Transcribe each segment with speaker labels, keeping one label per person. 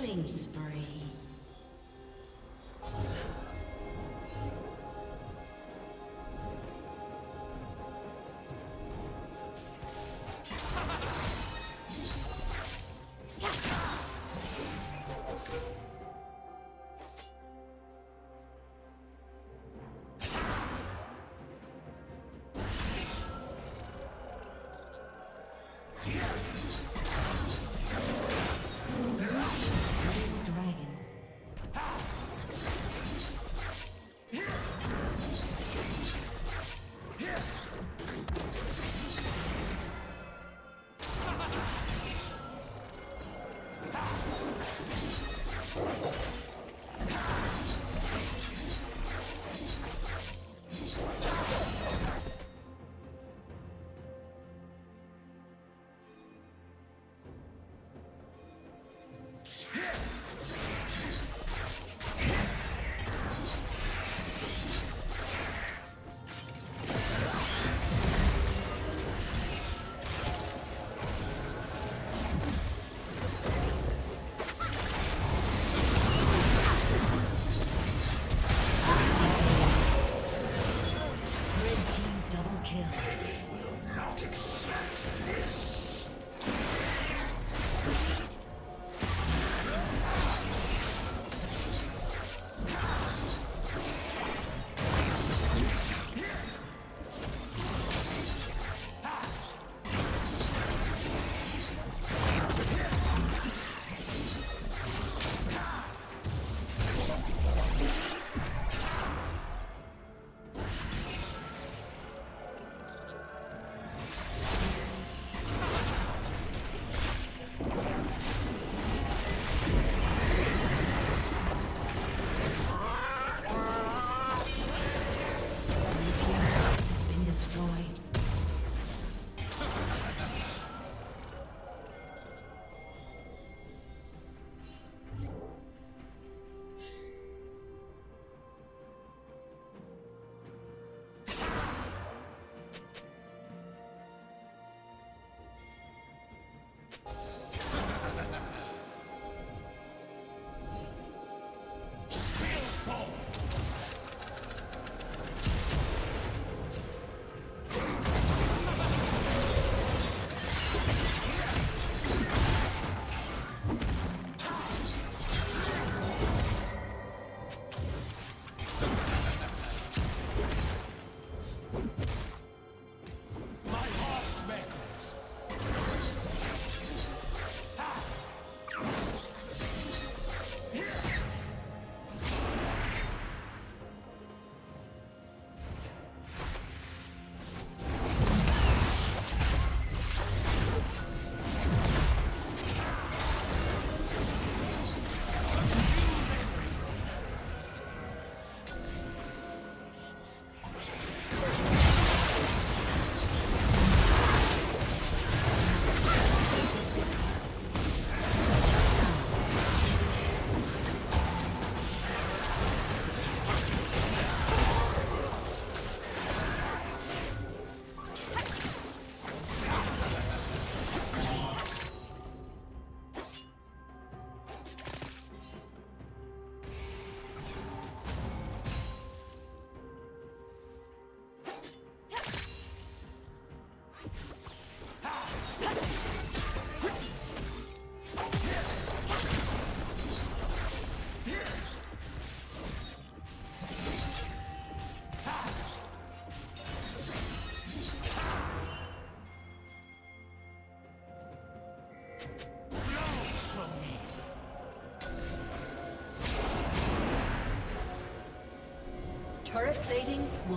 Speaker 1: Killing spree.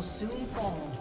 Speaker 1: Soon fall.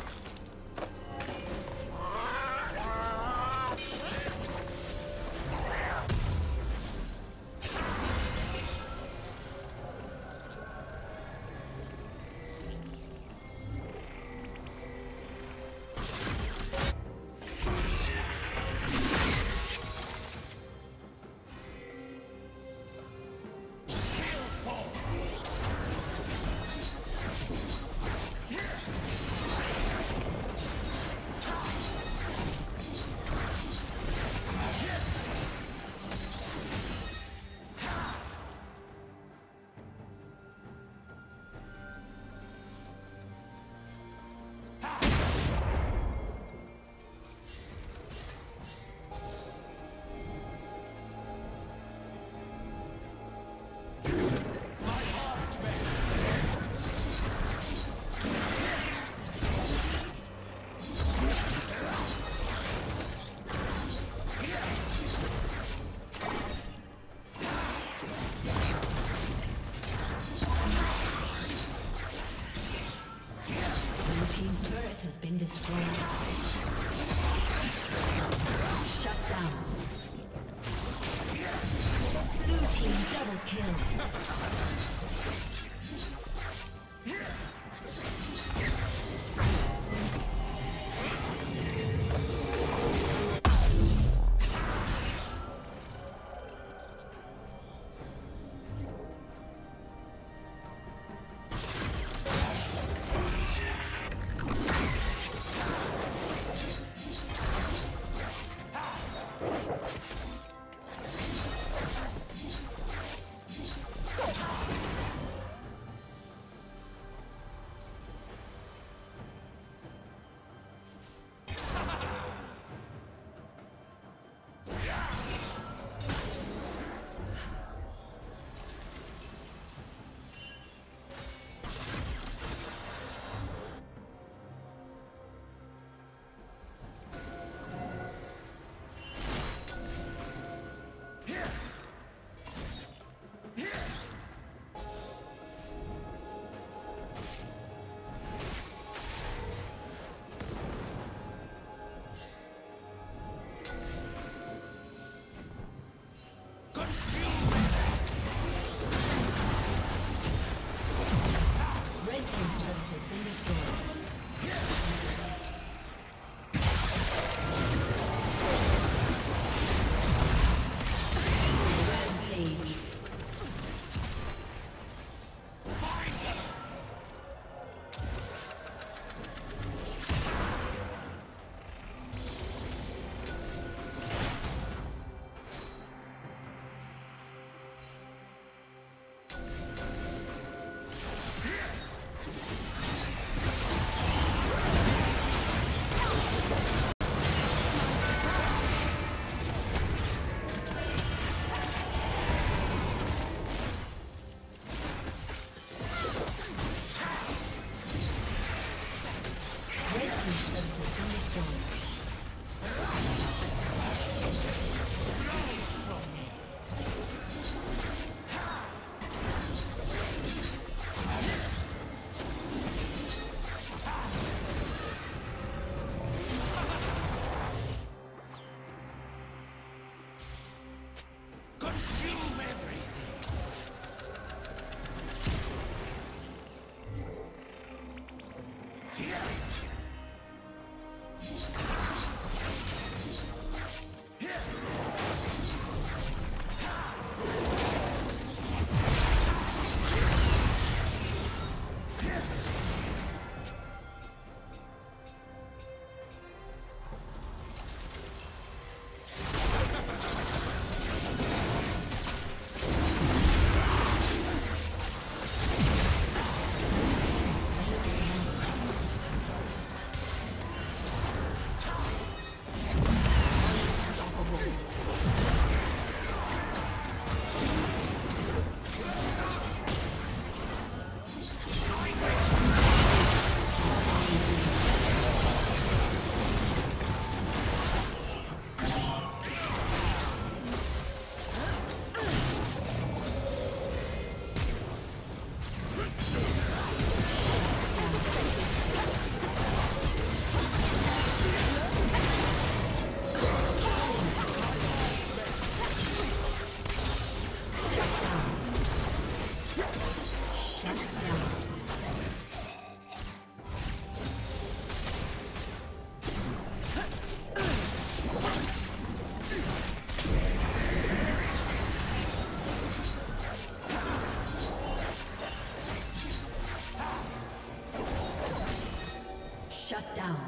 Speaker 1: Shut down.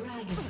Speaker 1: Dragon.